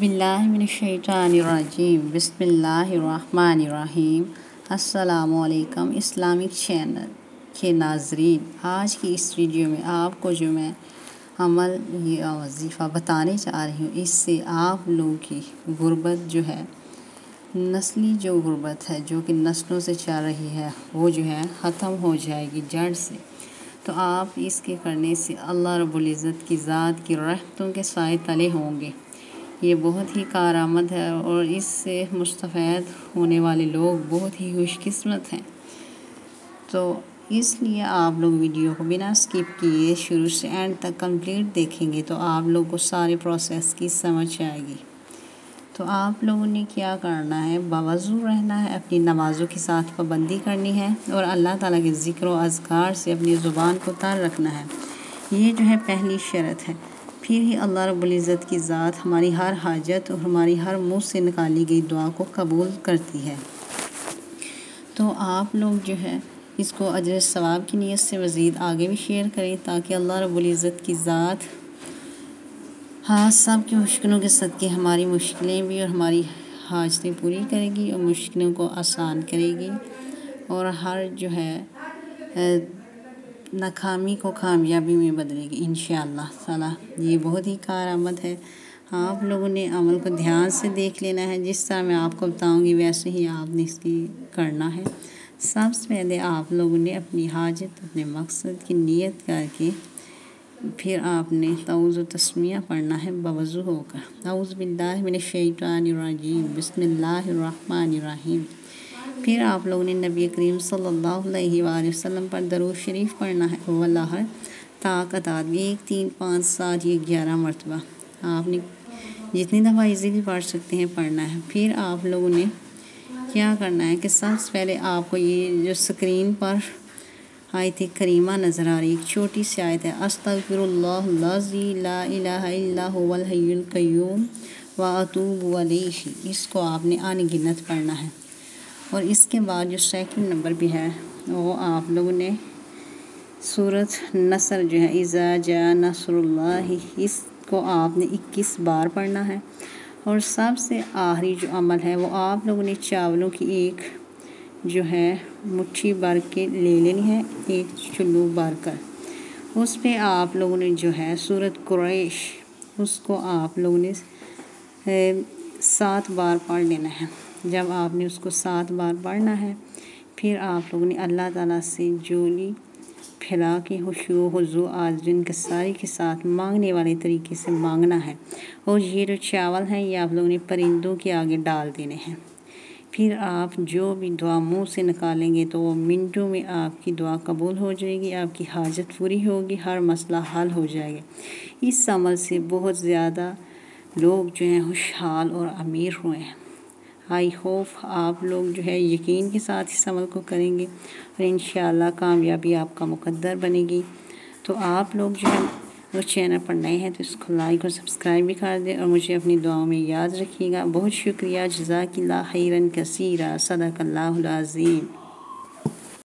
अज़बिल्लिनशैतानरजीम बिस्मिल्लाहिर्रहमानिर्रहीम अस्सलामुअलैकुम Islamic channel के नाजरीन, आज की इस वीडियो में आपको जो मैं अमल, या वजीफ़ा बताने जा रही हूँ, इससे आप लोगों की गुर्बत जो है, नस्ली जो गुर्बत है, जो कि नस्लों से चल रही है, वो जो है ख़त्म हो जाएगी जड़ से। तो आप इसके करने से अल्लाह रब्बुल इज़्ज़त की ज़ात की रहमतों के साए तले होंगे। ये बहुत ही कारामद है और इससे मुस्तफ़ होने वाले लोग बहुत ही खुशकस्मत हैं। तो इसलिए आप लोग वीडियो को बिना स्किप किए शुरू से एंड तक कंप्लीट देखेंगे तो आप लोग को सारे प्रोसेस की समझ आएगी। तो आप लोगों ने क्या करना है? बावजू रहना है, अपनी नमाज़ों के साथ पाबंदी करनी है और अल्लाह ताला के ज़िक्र व अज़कार से अपनी ज़ुबान को तार रखना है। ये जो है पहली शरत है। फिर ही अल्लाह रब्ज़त की ज़ात हमारी हर हाजत और हमारी हर मुँह से निकाली गई दुआ को कबूल करती है। तो आप लोग जो है, इसको अजर सवाब की नीयत से मज़ीद आगे भी शेयर करें ताकि अल्लाह रब्ज़त की ज़ात हाँ सब की मुश्किलों के सदक़े हमारी मुश्किलें भी और हमारी हाजतें पूरी करेगी और मुश्किलों को आसान करेगी और हर जो है नाकामी को कामयाबी में बदलेगी इन ताला ये बहुत ही कारआमद है। आप लोगों ने अमल को ध्यान से देख लेना है। जिस तरह मैं आपको बताऊँगी, वैसे ही आपने इसकी करना है। सबसे पहले आप लोगों ने अपनी हाजत, अपने मकसद की नीयत करके फिर आपने तउज़ तस्मिया पढ़ना है, बवज़ू होकर अउज़ बिल्लामिनशैतानिर्रजीम बिस्मिल्लाहिर्रहमानिर्रहीम फिर आप लोगों ने नबी करीम सल्लल्लाहु अलैहि वसल्लम पर दरूद शरीफ पढ़ना है। वल्लाह ताकत एक, तीन, पाँच, सात, ये ग्यारह मरतबा आपने जितनी दफ़ा इजीली पढ़ सकते हैं, पढ़ना है। फिर आप लोगों ने क्या करना है कि सबसे पहले आपको ये जो स्क्रीन पर आयत करीमा नज़र आ रही एक छोटी सी आयत है अतूबु इसको आपने अनगिनत पढ़ना है। और इसके बाद जो सेकंड नंबर भी है, वो आप लोगों ने सूरत नसर जो है, इज़ा जा नसरुल्लाह, इसको आपने 21 बार पढ़ना है। और सबसे आखिरी जो अमल है, वो आप लोगों ने चावलों की एक जो है, मुट्ठी भर के ले लेनी है, एक चुल्लू भर कर। उस पर आप लोगों ने जो है, सूरत कुरैश, उसको आप लोगों ने सात बार पढ़ लेना है। जब आपने उसको सात बार पढ़ना है, फिर आप लोगों ने अल्लाह ताला से जोली फैला के खुशू, हजू आजरीन के सारी के साथ मांगने वाले तरीके से मांगना है। और ये जो चावल हैं, ये आप लोगों ने परिंदों के आगे डाल देने हैं। फिर आप जो भी दुआ मुँह से निकालेंगे तो वो मिनटों में आपकी दुआ कबूल हो जाएगी, आपकी हाजत पूरी होगी, हर मसला हल हो जाएगा। इस अमल से बहुत ज़्यादा लोग जो हैं, खुशहाल और अमीर हुए हैं। आई होप आप लोग जो है यकीन के साथ इस अमल को करेंगे और इन कामयाबी आपका मुकद्दर बनेगी। तो आप लोग जो है वो चैनल पर नए हैं तो इसको लाइक और सब्सक्राइब भी कर दें और मुझे अपनी दुआओं में याद रखिएगा। बहुत शुक्रिया। जजाक जजाकिल्ला खैरन कसीरा। सदकल्लाज़ीम